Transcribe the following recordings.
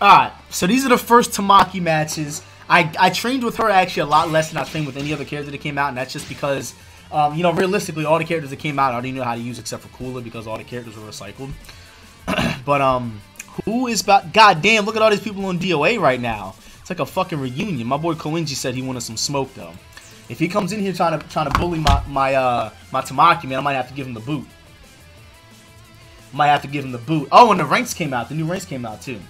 Alright, so these are the first Tamaki matches. I, I trained with her actually a lot less than I trained with any other character that came out, and that's just because, um, you know, realistically, all the characters that came out, I didn't know how to use except for Kula because all the characters were recycled. but, um, who is about... God damn, look at all these people on DOA right now. It's like a fucking reunion. My boy Koenji said he wanted some smoke, though. If he comes in here trying to trying to bully my, my, uh, my Tamaki, man, I might have to give him the boot. Might have to give him the boot. Oh, and the ranks came out. The new ranks came out, too.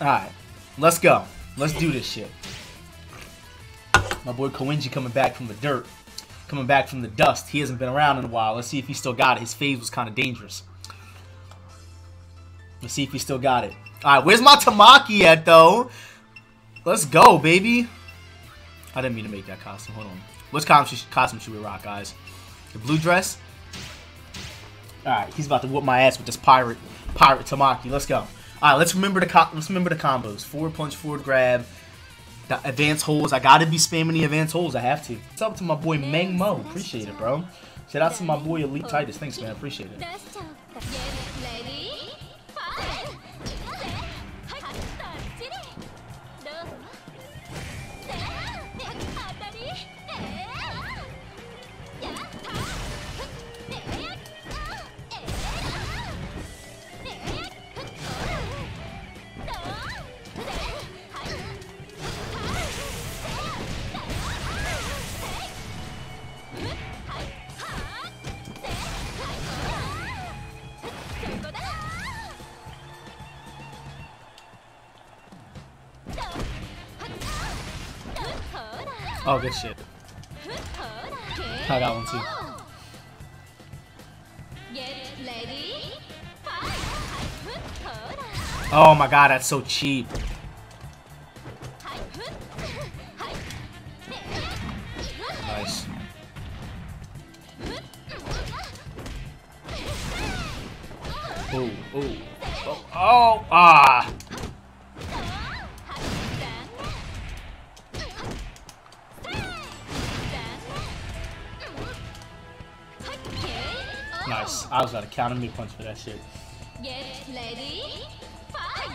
Alright, let's go. Let's do this shit. My boy Koenji coming back from the dirt. Coming back from the dust. He hasn't been around in a while. Let's see if he still got it. His phase was kind of dangerous. Let's see if he still got it. Alright, where's my Tamaki at, though? Let's go, baby. I didn't mean to make that costume. Hold on. What costume, should we rock, guys? The blue dress? Alright, he's about to whoop my ass with this pirate pirate Tamaki. Let's go. Alright, let's remember the let's remember the combos. Forward punch, forward grab, the advanced holds. I gotta be spamming the advanced holds. I have to. What's up to my boy Meng Mo? Appreciate it, bro. Shout out to my boy Elite Titus. Thanks, man. Appreciate it. Oh, good shit. I got one too. Oh my god, that's so cheap. Counter me punch for that shit. Get ready, fight!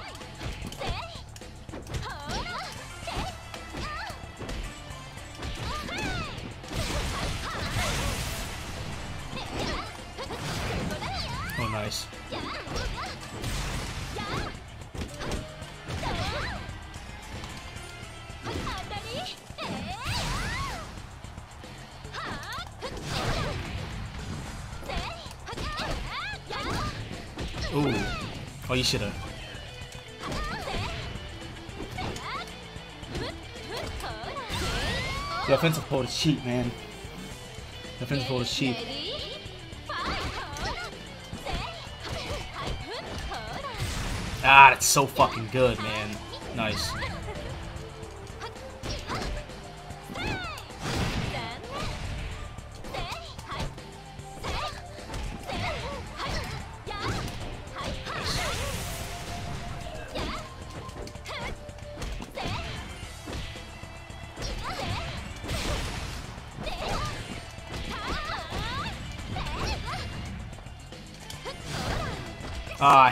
Oh, nice. Ooh. Oh, you should have. The offensive hold is cheap, man. The offensive hold is cheap. Ah, that's so fucking good, man. Nice.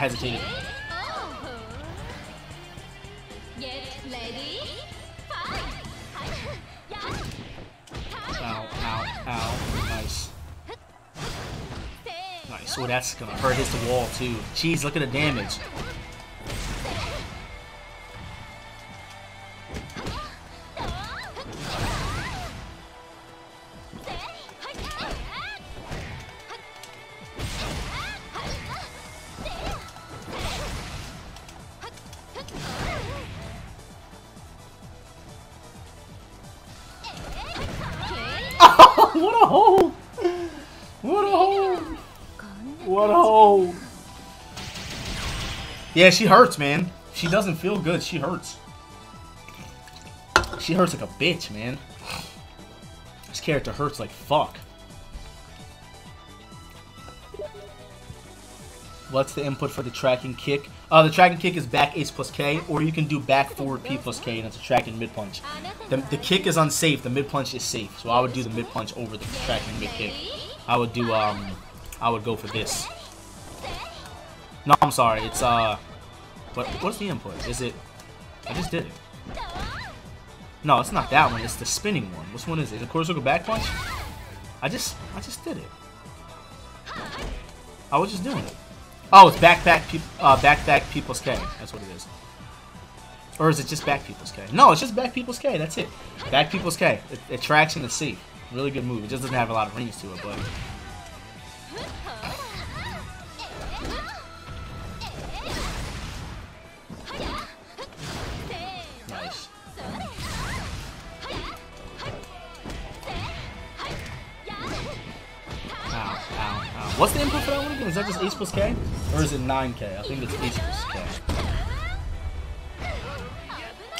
Hesitated. Ow, ow, ow. Nice. Nice. Oh, that's gonna hurt his the wall too. Jeez, look at the damage. Yeah, she hurts, man. She doesn't feel good. She hurts. She hurts like a bitch, man. This character hurts like fuck. What's the input for the tracking kick? Uh, the tracking kick is back ace plus K, or you can do back forward P plus K, and it's a tracking mid punch. The, the kick is unsafe, the mid punch is safe, so I would do the mid punch over the tracking mid kick. I would do, um, I would go for this. No, I'm sorry. It's, uh... What, what's the input? Is it... I just did it. No, it's not that one. It's the spinning one. Which one is it? Is quarter circle back punch? I just... I just did it. I was just doing it. Oh, it's back, back, pe uh, back, back, P plus K. That's what it is. Or is it just back P plus K? No, it's just back P plus K. That's it. Back P plus K. It, it tracks in the C. Really good move. It just doesn't have a lot of range to it, but... What's the input for that one again? Is that just H plus K? Or is it 9K? I think it's H plus K.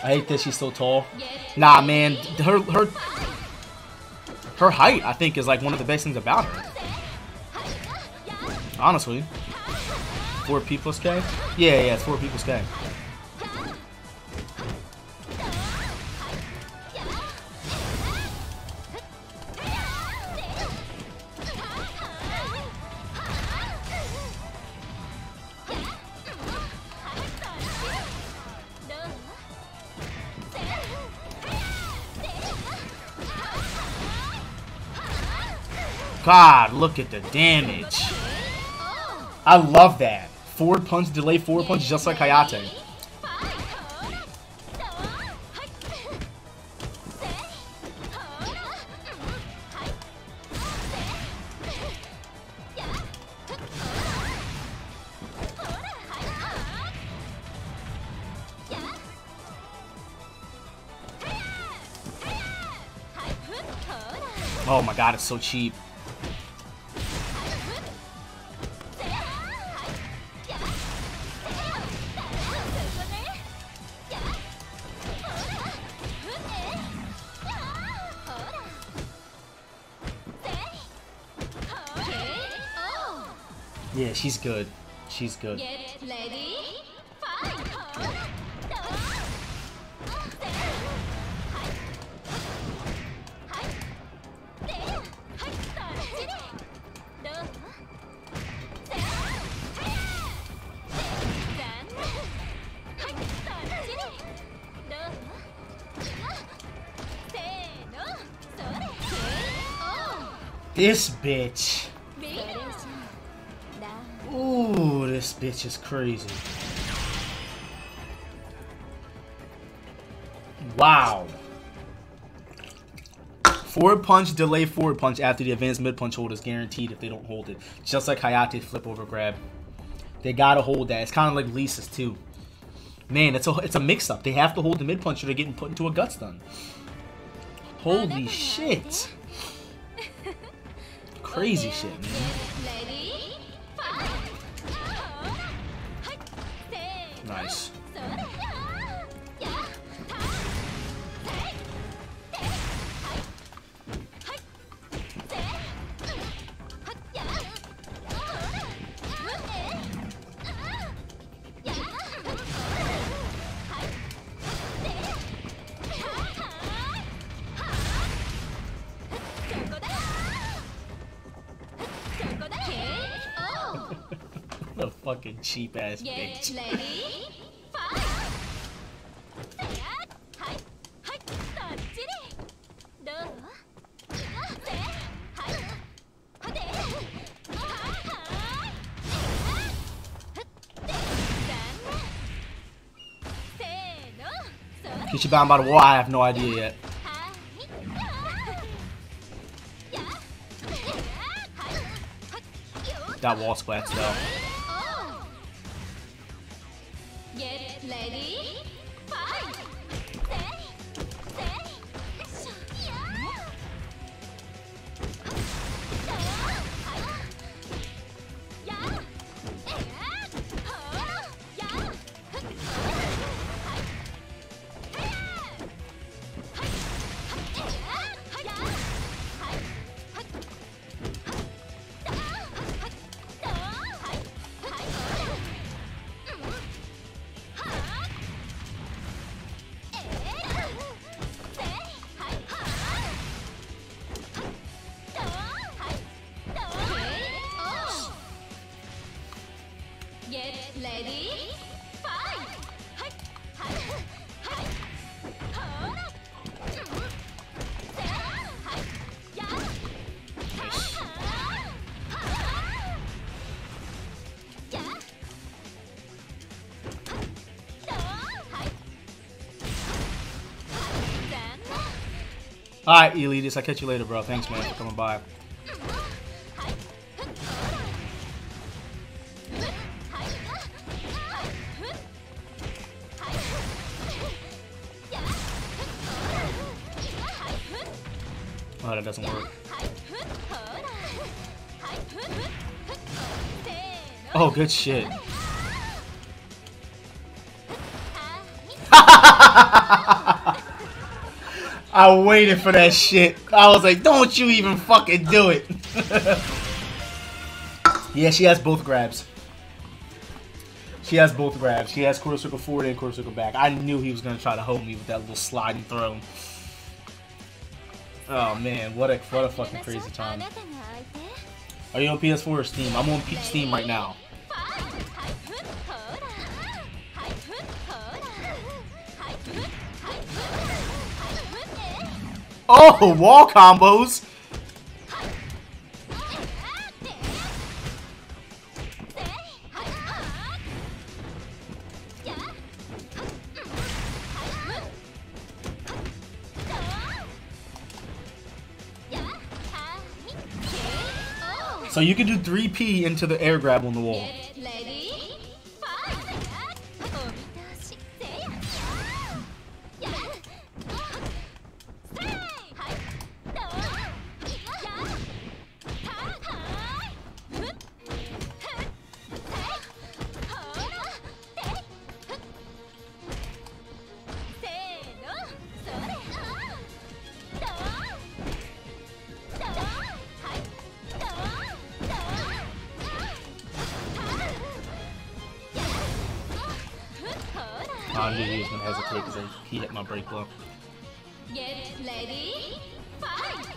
I hate that she's so tall. Nah, man. Her, her, her height, I think, is like one of the best things about her. Honestly. 4P plus K? Yeah, yeah, it's 4P plus K. God, look at the damage. I love that. Forward punch, delay forward punch, just like Hayate. Oh my god, it's so cheap. She's good. She's good. Get ready, fight! This bitch. Bitch is crazy. Wow. Forward punch, delay forward punch after the advanced mid punch hold is guaranteed if they don't hold it. Just like Hayate flip over grab. They gotta hold that. It's kind of like Lisa's too. Man, it's a it's a mix up. They have to hold the mid punch or they're getting put into a gut stun. Holy shit. Crazy shit, man. Nice. れ Get you bound by the wall, I have no idea yet. That wall splats though. All right, Elitis. I'll catch you later, bro. Thanks, man, for coming by. Doesn't work. Oh, good shit. I waited for that shit. I was like, don't you even fucking do it. yeah, she has both grabs. She has both grabs. She has quarter circle forward and quarter circle back. I knew he was going to try to hold me with that little sliding throw. Oh man, what a what a fucking crazy time. Are you on PS4 or Steam? I'm on Steam right now. Oh, wall combos! So you can do 3P into the air grab on the wall. I knew he was gonna hesitate because he hit my break blow. Get ready, fight!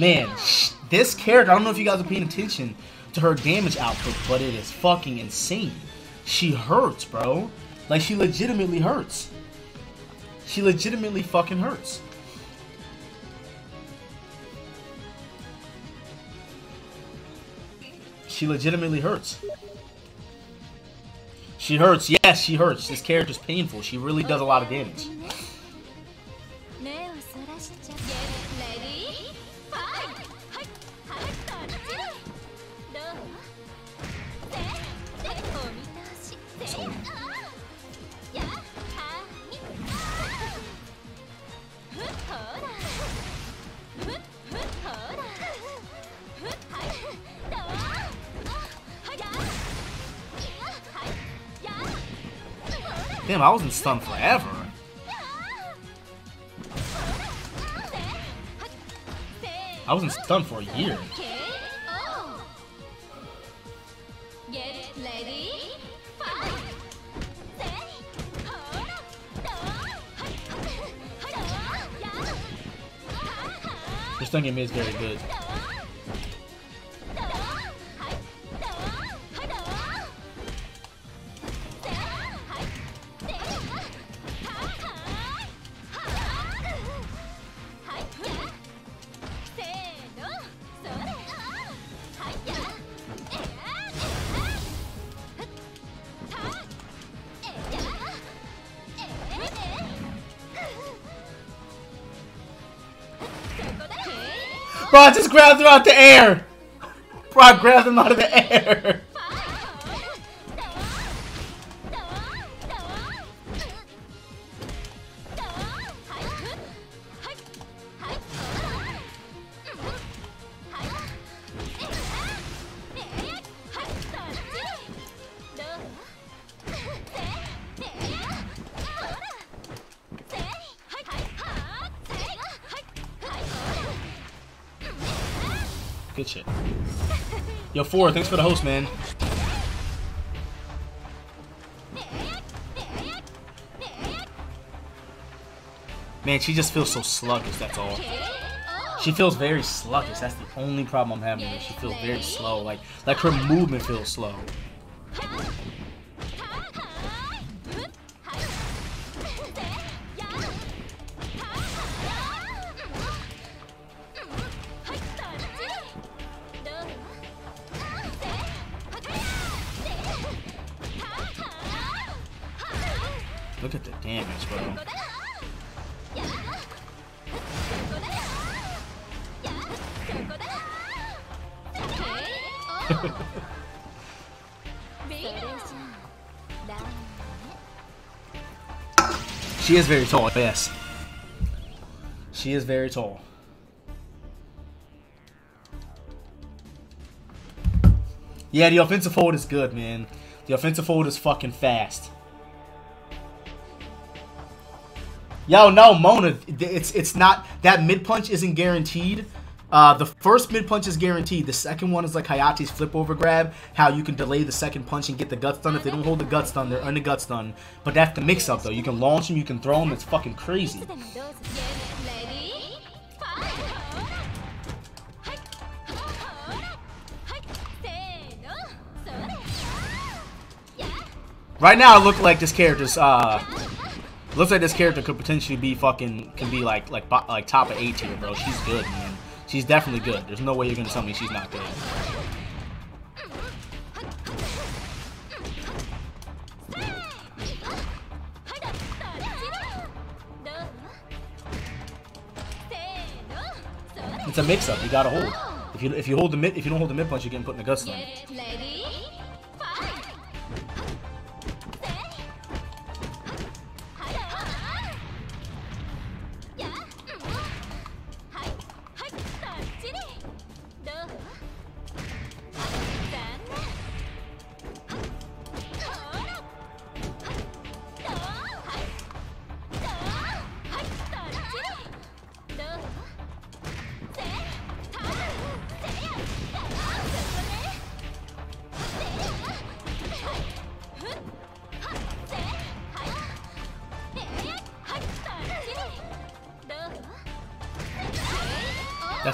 Man, this character, I don't know if you guys are paying attention to her damage output, but it is fucking insane. She hurts, bro. Like, she legitimately hurts. She legitimately fucking hurts. She legitimately hurts. She hurts. Yes, she hurts. This character's painful. She really does a lot of damage. Damn, I was in stun forever. I was in stun for a year. This stun game is very good. Bro, I just grabbed him out the air! Bro, I grabbed him out of the air! Good shit. Yo, four, thanks for the host, man. Man, she just feels so sluggish, that's all. She feels very sluggish. That's the only problem I'm having. She feels very slow. Like, like her movement feels slow. She is very tall, yes. She is very tall. Yeah, the offensive hold is good, man. The offensive hold is fucking fast. Yo, no, Mona, it's it's not that mid punch isn't guaranteed. Uh, the first mid punch is guaranteed. The second one is like Hayate's flip over grab, how you can delay the second punch and get the gut stun. If they don't hold the gut stun, they're under gut stun. But that's the mix up though. You can launch them, you can throw them. It's fucking crazy. Right now, it looks like this character's uh, looks like this character could potentially be fucking can be like like like top of A tier, bro. She's good, man. She's definitely good. There's no way you're gonna tell me she's not good. It's a mix-up. You gotta hold. If you if you hold the mid if you don't hold the mid punch, you're getting put in the gut stun.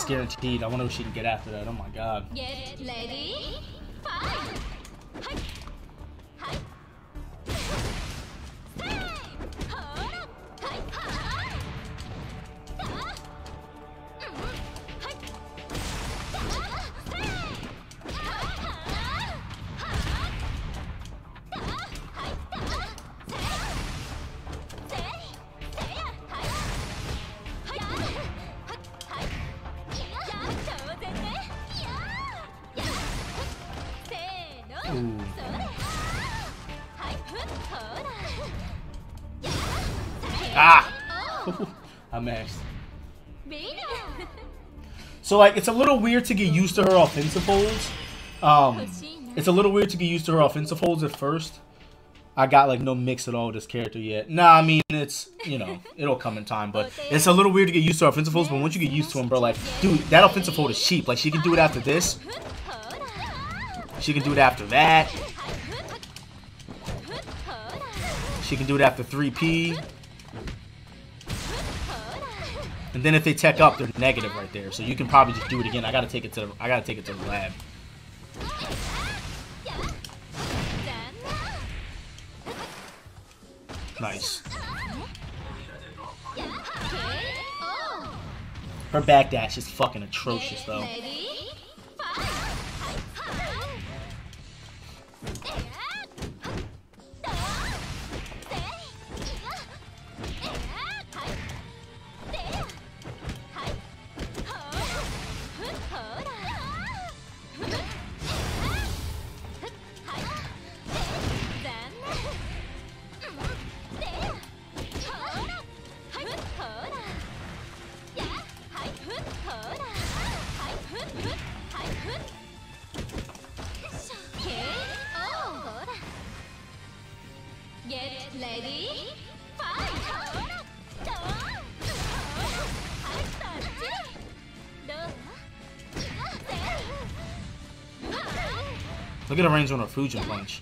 Guaranteed. I wonder if she can get after that. Oh my god. Get ready. Maxed. So like, it's a little weird to get used to her offensive holds. Um, it's a little weird to get used to her offensive holds at first. I got like no mix at all with this character yet. Nah, I mean it's you know it'll come in time, but it's a little weird to get used to her offensive holds. But once you get used to them, bro, like dude, that offensive hold is cheap. Like she can do it after this. She can do it after that. She can do it after 3P. And then if they tech up, they're negative right there. So you can probably just do it again. I gotta take it to the, I gotta take it to the lab. Nice. Her backdash is fucking atrocious though. on a Fujin punch.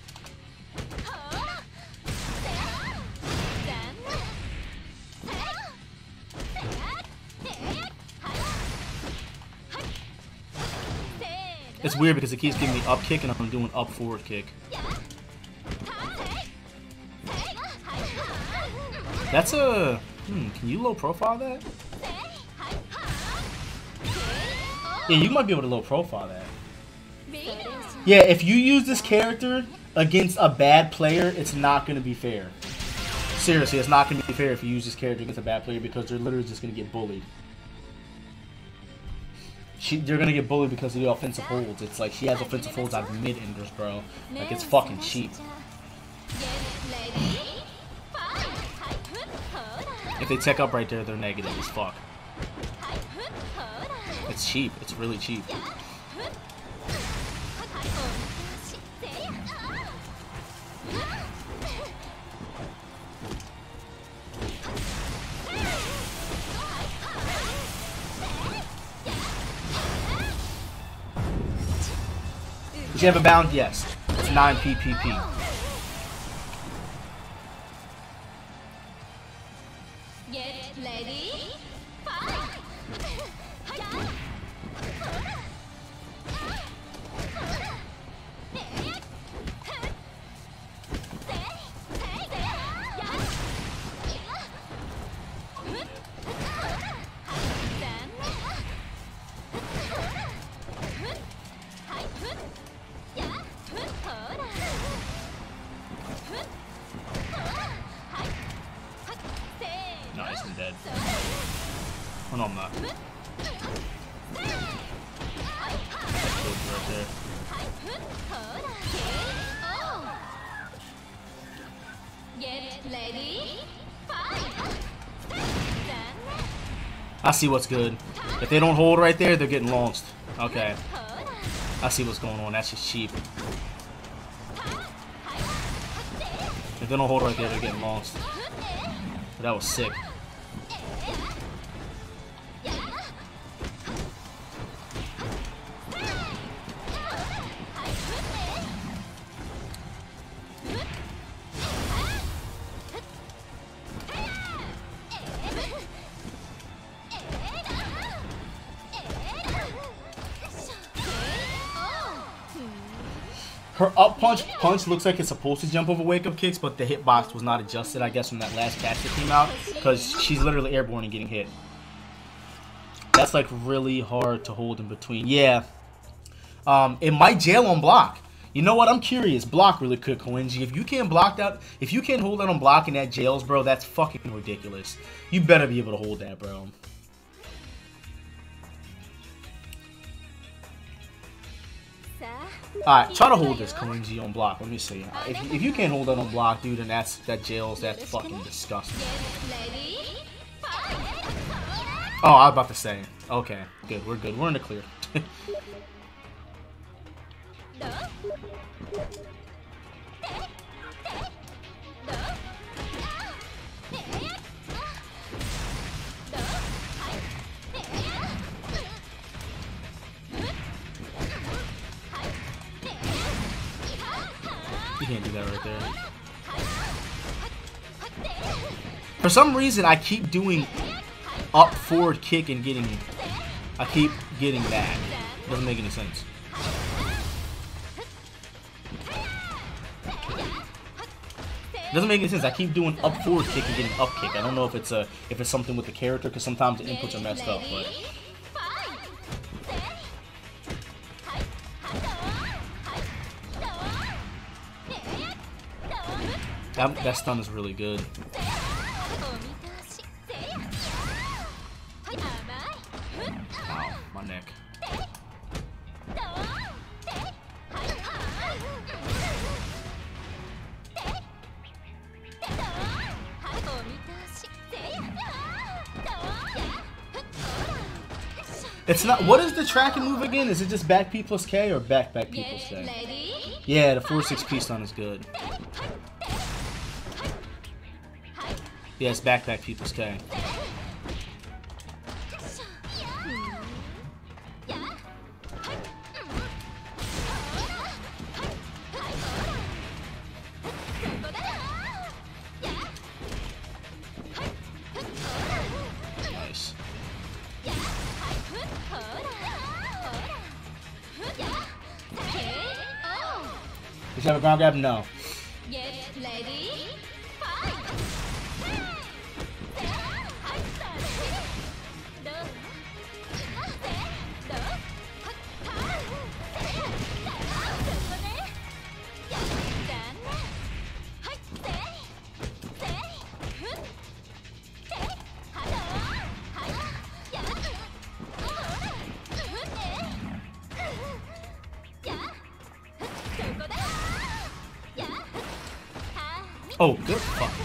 It's weird because it keeps giving me up kick and I'm doing up forward kick. That's a... Hmm, can you low profile that? Yeah, you might be able to low profile that. Yeah, if you use this character against a bad player, it's not going to be fair. Seriously, it's not going to be fair if you use this character against a bad player because they're literally just going to get bullied. She, they're going to get bullied because of the offensive holds. It's like she has offensive holds of mid-enders, bro. Like, it's fucking cheap. If they check up right there, they're negative as fuck. It's cheap. It's really cheap. Does she have a bound? Yes. It's 9 PPP. I see what's good. If they don't hold right there, they're getting launched. Okay. I see what's going on. That's just cheap. If they don't hold right there, they're getting launched. That was sick. Punch punch looks like it's supposed to jump over wake up kicks, but the hitbox was not adjusted, I guess, from that last patch that came out, because she's literally airborne and getting hit. That's like really hard to hold in between. Yeah. Um, it might jail on block. You know what? I'm curious. Block really quick, Koenji. If you can't block that, if you can't hold that on block and that jails, bro, that's fucking ridiculous. You better be able to hold that, bro. Alright, try to hold this Koenji on block. Let me see. If, if you can't hold that on block, dude, then that's that jails. That's fucking disgusting. Oh, I was about to say. Okay, good. We're good. We're in the clear. For some reason, I keep doing up forward kick and getting... I keep getting that. Doesn't make any sense. Doesn't make any sense. I keep doing up forward kick and getting up kick. I don't know if it's a if it's something with the character because sometimes the inputs are messed up. But that that stun is really good. It's not. What is the tracking move again? Is it just back P plus K or back back P plus K? Yeah, the 4 6 P stun is good. Yeah, it's back back P plus K. you have a ground grab? No. Get ready, Oh, good. Fucking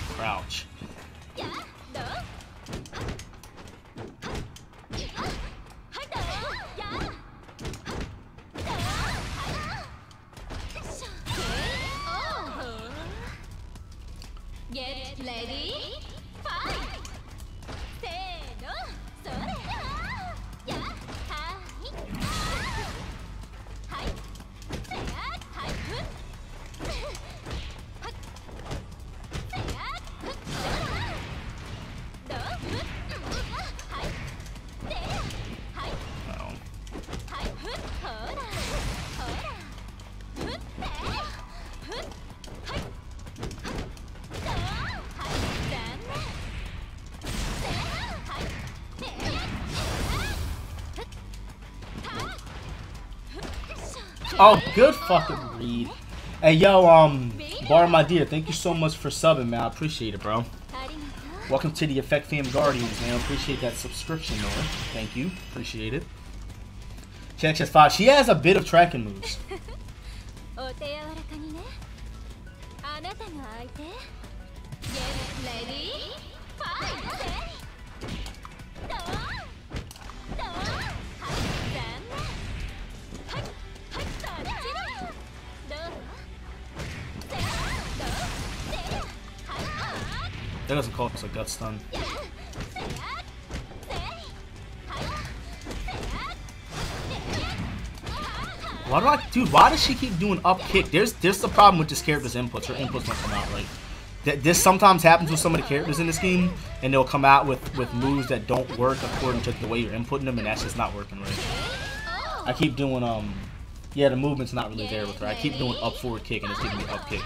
Oh, good fucking read. Hey, yo, um, Bar my dear, thank you so much for subbing, man. I appreciate it, bro. Welcome to the Effect Fam Guardians, man. Appreciate that subscription, man. Thank you. Appreciate it. Check, actually has five. She has a bit of tracking moves. because I got stunned. Why do I, dude? Why does she keep doing up kick? There's, there's the problem with this character's inputs. Her inputs don't come out right. That this sometimes happens with some of the characters in this game, and they'll come out with with moves that don't work according to the way you're inputting them, and that's just not working right. I keep doing um, yeah, the movement's not really there with her. I keep doing up forward kick, and it's giving me up kick.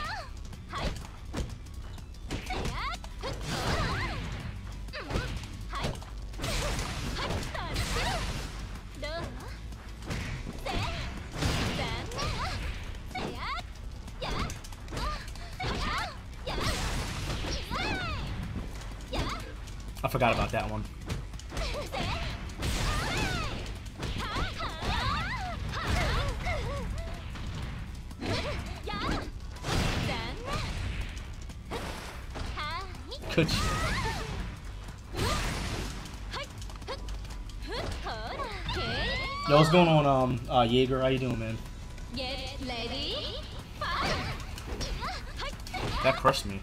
Yo, what's going on, um, uh, Jaeger? How you doing, man? Get ready! That crushed me.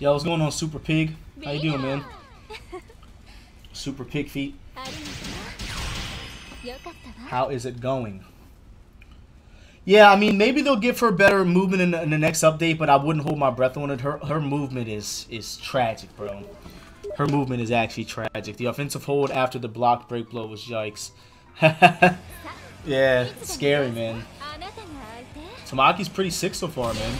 Yo, what's going on, Super Pig? How you doing, man? Super Pig Feet. How is it going? Yeah, I mean, maybe they'll give her better movement in the, in the, next update, but I wouldn't hold my breath on it. Her her movement is is tragic, bro. Her movement is actually tragic. The offensive hold after the block break blow was yikes. yeah, scary, man. Tamaki's pretty sick so far, man.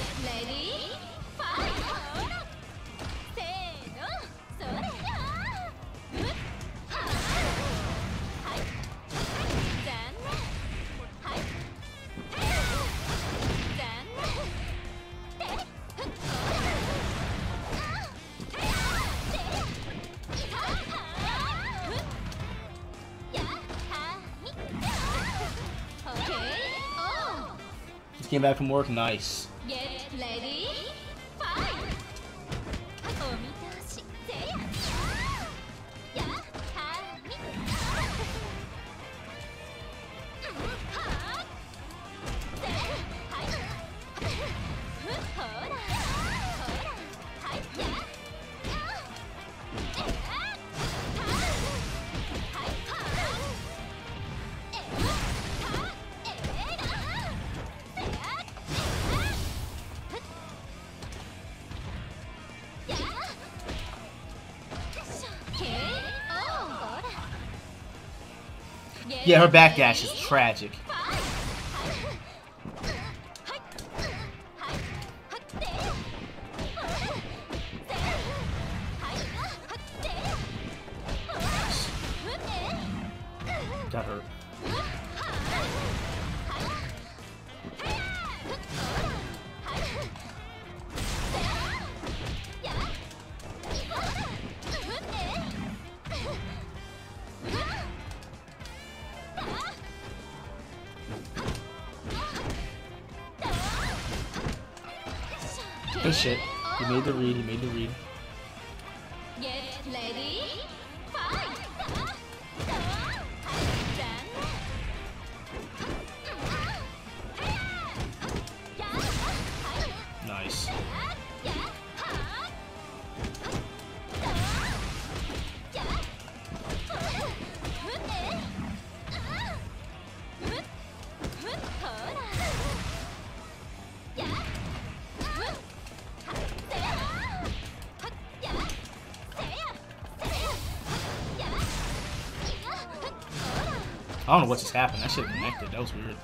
Back from work. Nice. Yeah, her back dash is tragic. I don't know what just happened. That shit connected. That was weird.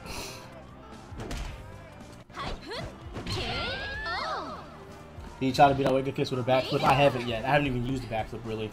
Did you try to beat out Wake Kiss with a backflip? I haven't yet. I haven't even used the backflip really.